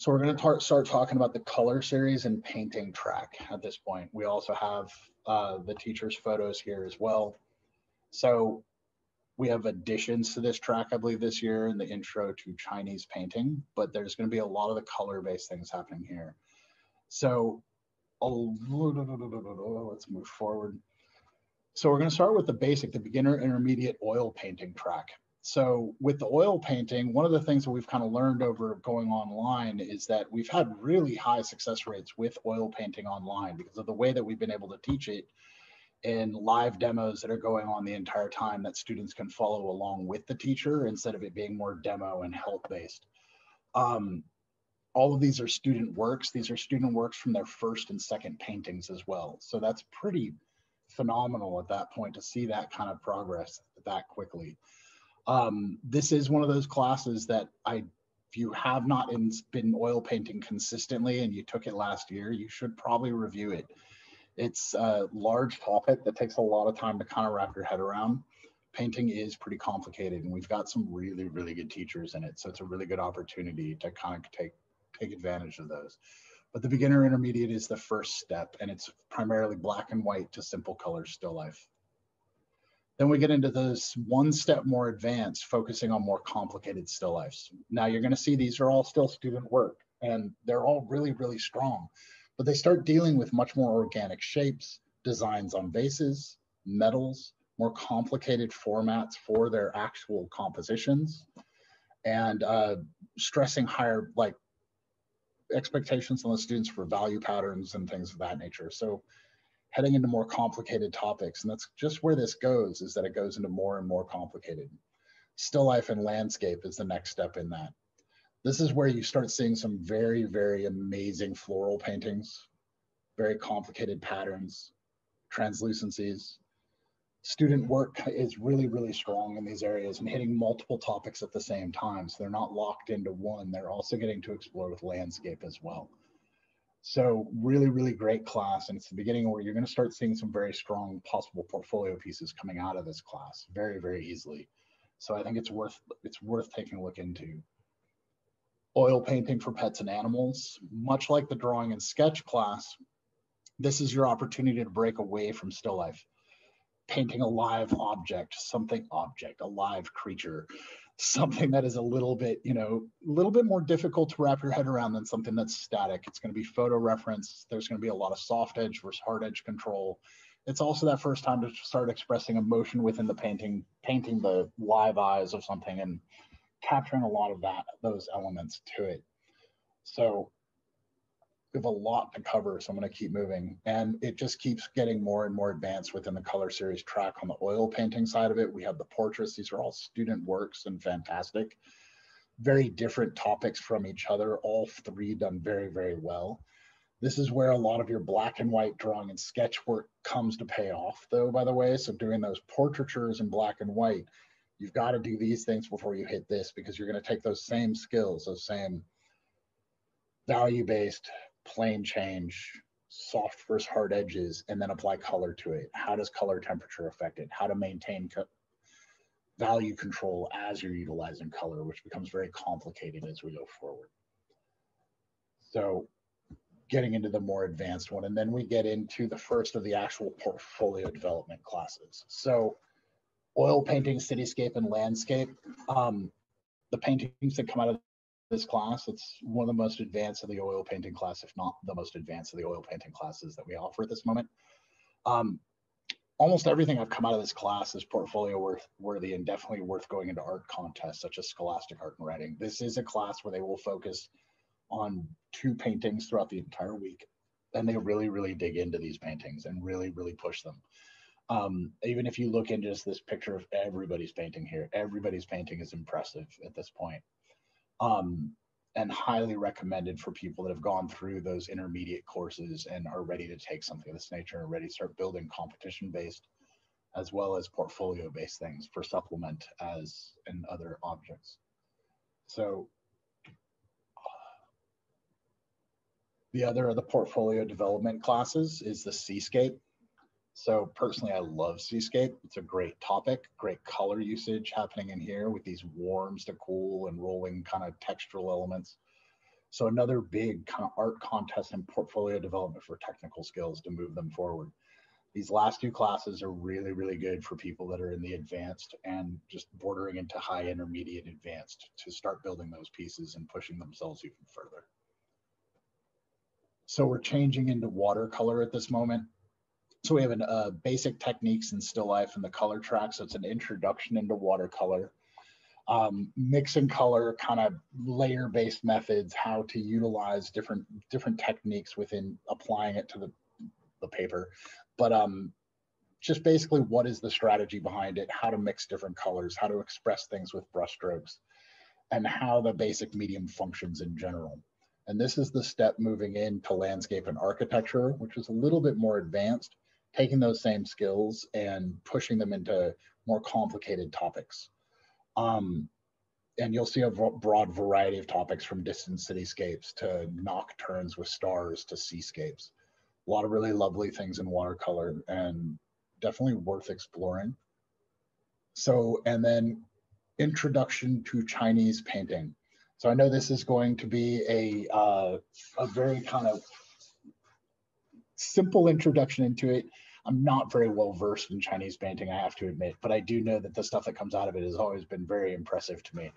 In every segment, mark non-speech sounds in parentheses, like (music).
So we're going to start talking about the color series and painting track at this point. We also have uh, the teacher's photos here as well. So we have additions to this track, I believe, this year in the intro to Chinese painting, but there's going to be a lot of the color-based things happening here. So let's move forward. So we're going to start with the basic, the beginner intermediate oil painting track so with the oil painting, one of the things that we've kind of learned over going online is that we've had really high success rates with oil painting online because of the way that we've been able to teach it in live demos that are going on the entire time that students can follow along with the teacher instead of it being more demo and help based. Um, all of these are student works. These are student works from their first and second paintings as well. So that's pretty phenomenal at that point to see that kind of progress that quickly. Um, this is one of those classes that I, if you have not in, been oil painting consistently and you took it last year, you should probably review it. It's a large topic that takes a lot of time to kind of wrap your head around. Painting is pretty complicated and we've got some really, really good teachers in it. So it's a really good opportunity to kind of take, take advantage of those. But the beginner intermediate is the first step and it's primarily black and white to simple color still life. Then we get into this one step more advanced, focusing on more complicated still lifes. Now you're going to see these are all still student work and they're all really, really strong, but they start dealing with much more organic shapes, designs on vases, metals, more complicated formats for their actual compositions, and uh, stressing higher like expectations on the students for value patterns and things of that nature. So heading into more complicated topics. And that's just where this goes is that it goes into more and more complicated. Still life and landscape is the next step in that. This is where you start seeing some very, very amazing floral paintings, very complicated patterns, translucencies. Student work is really, really strong in these areas and hitting multiple topics at the same time. So they're not locked into one. They're also getting to explore with landscape as well. So really, really great class. And it's the beginning where you're going to start seeing some very strong possible portfolio pieces coming out of this class very, very easily. So I think it's worth it's worth taking a look into. Oil painting for pets and animals, much like the drawing and sketch class, this is your opportunity to break away from still life. Painting a live object, something object, a live creature, something that is a little bit, you know, a little bit more difficult to wrap your head around than something that's static. It's going to be photo reference. There's going to be a lot of soft edge versus hard edge control. It's also that first time to start expressing emotion within the painting, painting the live eyes of something and capturing a lot of that, those elements to it. So we have a lot to cover, so I'm going to keep moving. And it just keeps getting more and more advanced within the color series track on the oil painting side of it. We have the portraits. These are all student works and fantastic. Very different topics from each other, all three done very, very well. This is where a lot of your black and white drawing and sketch work comes to pay off, though, by the way. So doing those portraitures in black and white, you've got to do these things before you hit this because you're going to take those same skills, those same value-based plane change, soft versus hard edges, and then apply color to it. How does color temperature affect it? How to maintain co value control as you're utilizing color, which becomes very complicated as we go forward. So getting into the more advanced one, and then we get into the first of the actual portfolio development classes. So oil painting, cityscape, and landscape. Um, the paintings that come out of this class. It's one of the most advanced of the oil painting class, if not the most advanced of the oil painting classes that we offer at this moment. Um, almost everything I've come out of this class is portfolio worth, worthy and definitely worth going into art contests such as Scholastic Art and Writing. This is a class where they will focus on two paintings throughout the entire week. And they really, really dig into these paintings and really, really push them. Um, even if you look into just this picture of everybody's painting here, everybody's painting is impressive at this point um, and highly recommended for people that have gone through those intermediate courses and are ready to take something of this nature and ready to start building competition based as well as portfolio based things for supplement as and other objects. So the other of the portfolio development classes is the Seascape. So personally, I love Seascape. It's a great topic, great color usage happening in here with these warms to cool and rolling kind of textural elements. So another big kind of art contest and portfolio development for technical skills to move them forward. These last two classes are really, really good for people that are in the advanced and just bordering into high intermediate advanced to start building those pieces and pushing themselves even further. So we're changing into watercolor at this moment. So we have a uh, basic techniques in still life and the color track. So it's an introduction into watercolor um, mix and color kind of layer based methods, how to utilize different different techniques within applying it to the, the paper. But um, just basically what is the strategy behind it, how to mix different colors, how to express things with brushstrokes, and how the basic medium functions in general. And this is the step moving into landscape and architecture, which is a little bit more advanced, taking those same skills and pushing them into more complicated topics. Um, and you'll see a broad variety of topics from distant cityscapes to nocturnes with stars to seascapes. A lot of really lovely things in watercolor and definitely worth exploring. So, and then introduction to Chinese painting. So I know this is going to be a, uh, a very kind of simple introduction into it. I'm not very well versed in Chinese painting, I have to admit, but I do know that the stuff that comes out of it has always been very impressive to me.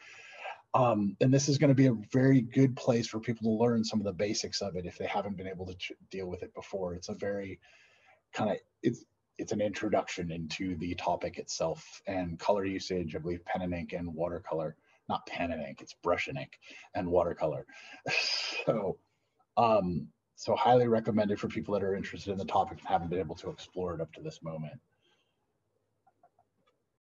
Um, and this is going to be a very good place for people to learn some of the basics of it if they haven't been able to ch- deal with it before. It's a very kind of it's it's an introduction into the topic itself and color usage. I believe pen and ink and watercolor, not pen and ink, it's brush and ink and watercolor. (laughs) so um, so highly recommended for people that are interested in the topic and haven't been able to explore it up to this moment.